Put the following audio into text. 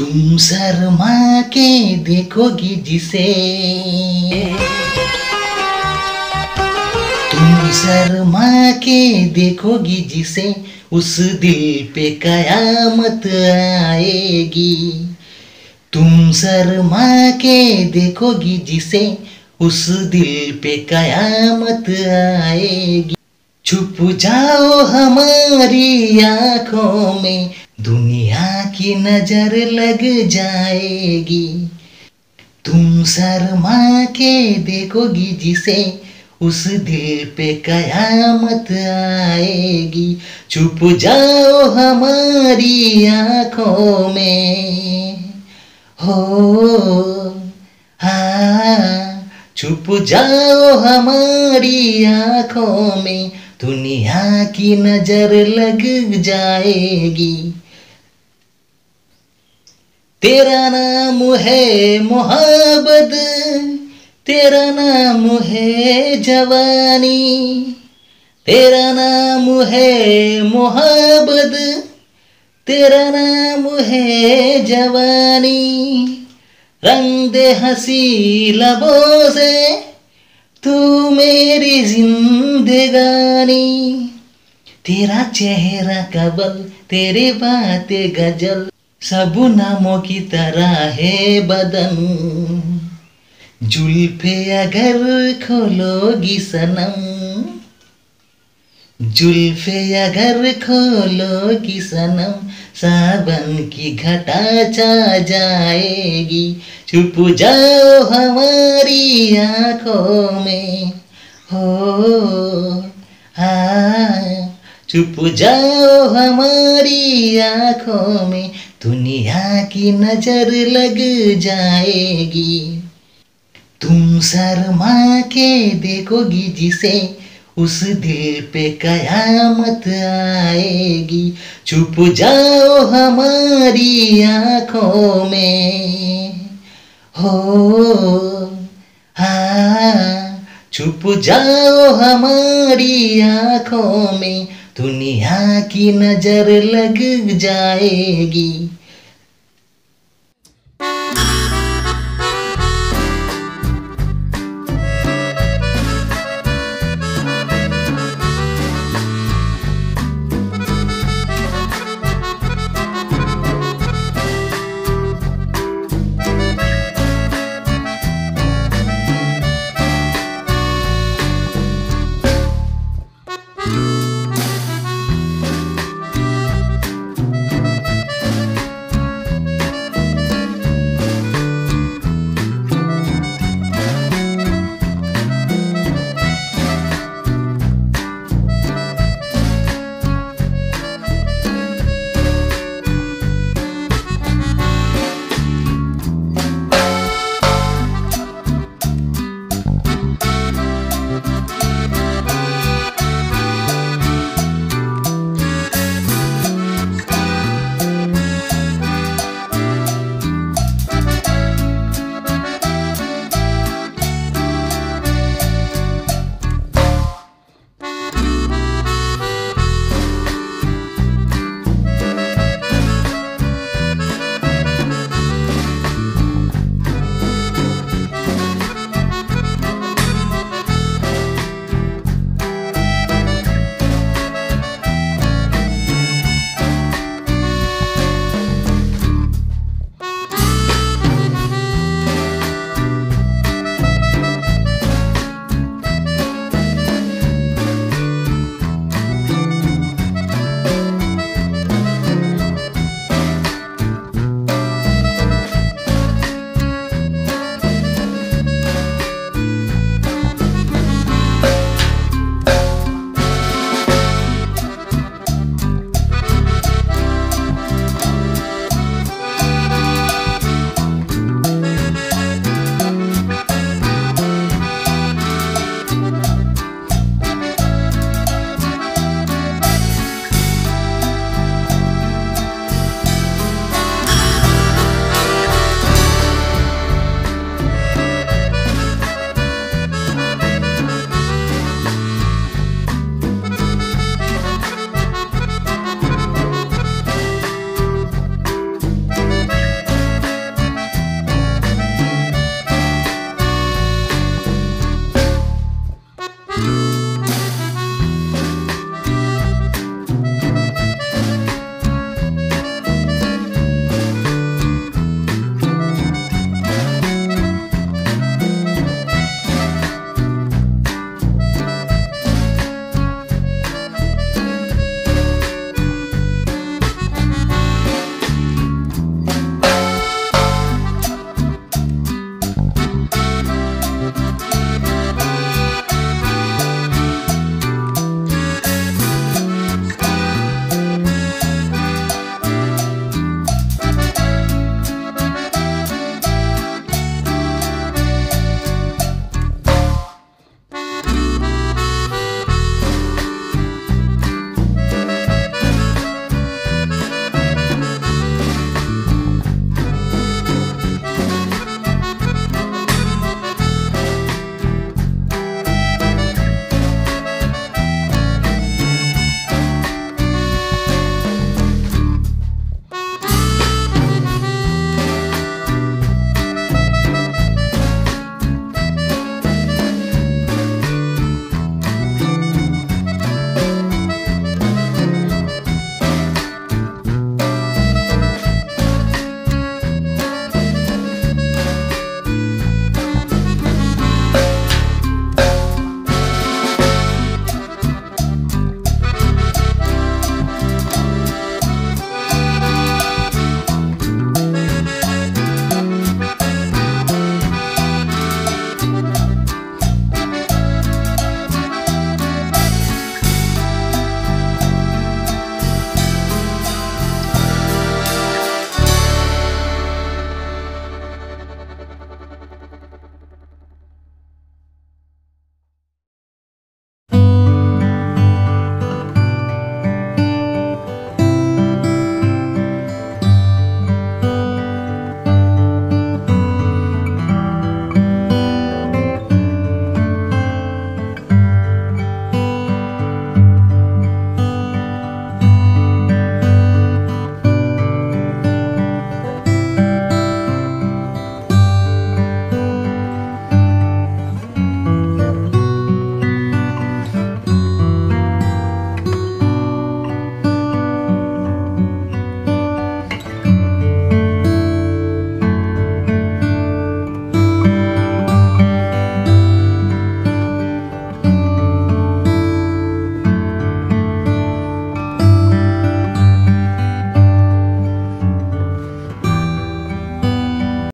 तुम शर्मा के देखोगी जिसे। तुम शर्मा के देखोगी जिसे, उस दिल पे कयामत आएगी। तुम शर्मा के देखोगी जिसे, उस दिल पे कयामत आएगी। छुप जाओ हमारी आँखों में दुनिया की नज़र लग जाएगी। तुम शर्मा के देखोगी जिसे उस दिल पे कयामत आएगी। छुप जाओ हमारी आँखों में। हो हाँ जाओ हमारी आँखों में। दुनिया की नज़र लग जाएगी। तेरा नाम है मोहब्बत, तेरा नाम है जवानी, तेरा नाम है मोहब्बत, तेरा नाम है जवानी। रंग दे हँसी लबों से तू मेरी जिंदगानी। तेरा चेहरा कबल, तेरे बातें गज़ल सब नामों की तरह है बदन। जुल्फे अगर खोलोगी सनम। जुल्फे अगर खोलोगी सनम, सावन की घटा चा जाएगी। छुप जाओ हमारी आँखों में। हो हाँ चुप जाओ हमारी आँखों में। दुनिया की नज़र लग जाएगी। तुम शर्मा के देखोगी जिसे उस दिल पे कयामत आएगी। चुप जाओ हमारी आँखों में। हो हाँ जाओ हमारी आँखों में। दुनिया की नज़र लग जाएगी।